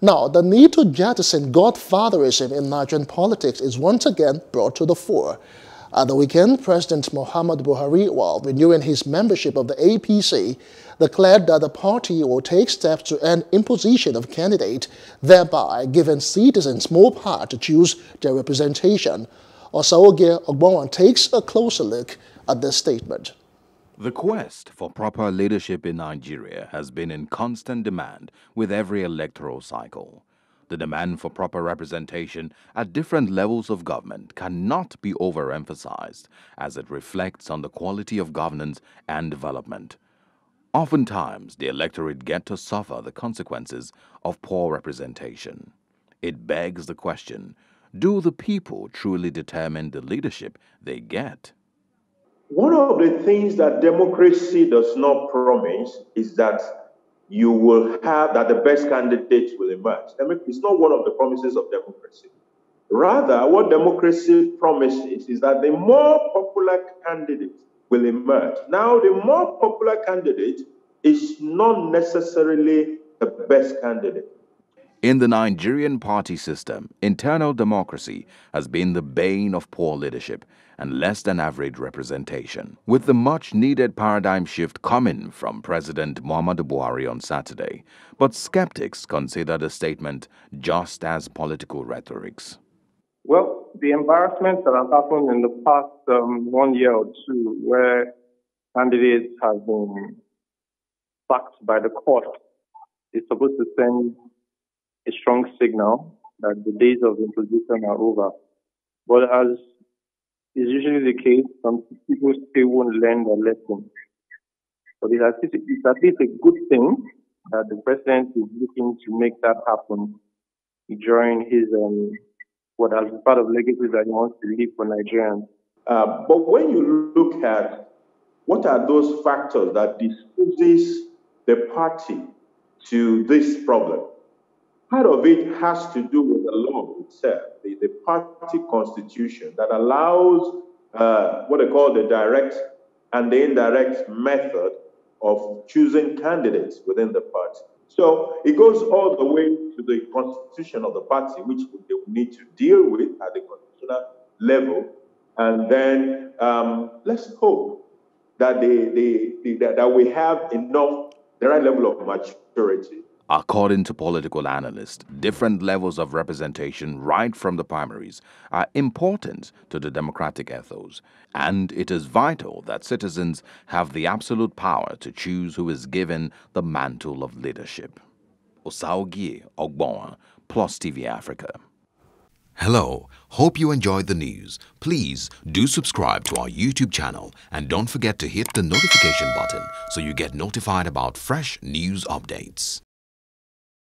Now, the need to jettison godfatherism in Nigerian politics is once again brought to the fore. At the weekend, President Muhammad Buhari, while renewing his membership of the APC, declared that the party will take steps to end imposition of candidate, thereby giving citizens more power to choose their representation. Osarogie Ogbonmwan takes a closer look at this statement. The quest for proper leadership in Nigeria has been in constant demand with every electoral cycle. The demand for proper representation at different levels of government cannot be overemphasized as it reflects on the quality of governance and development. Oftentimes, the electorate get to suffer the consequences of poor representation. It begs the question, do the people truly determine the leadership they get? One of the things that democracy does not promise is that you will have that the best candidates will emerge. It's not one of the promises of democracy. Rather, what democracy promises is that the more popular candidate will emerge. Now, the more popular candidate is not necessarily the best candidate. In the Nigerian party system, internal democracy has been the bane of poor leadership and less than average representation. With the much needed paradigm shift coming from President Muhammadu Buhari on Saturday, but skeptics consider the statement just as political rhetorics. Well, the embarrassments that have happened in the past um, one year or two, where candidates have been sacked by the court, is supposed to send a strong signal that the days of imposition are over. But as is usually the case, some people still won't learn their lesson. But it's at, least, it's at least a good thing that the president is looking to make that happen during his um, what as part of legacy that he wants to leave for Nigerians. Uh, but when you look at what are those factors that disposes the party to this problem, Part of it has to do with the law itself, the, the party constitution that allows uh, what they call the direct and the indirect method of choosing candidates within the party. So it goes all the way to the constitution of the party, which they need to deal with at the constitutional level. And then um, let's hope that, they, they, they, that we have enough, the right level of maturity According to political analysts, different levels of representation right from the primaries are important to the democratic ethos, and it is vital that citizens have the absolute power to choose who is given the mantle of leadership. Osarogie Ogbonmwan, Plus TV Africa. Hello, hope you enjoyed the news. Please do subscribe to our YouTube channel and don't forget to hit the notification button so you get notified about fresh news updates.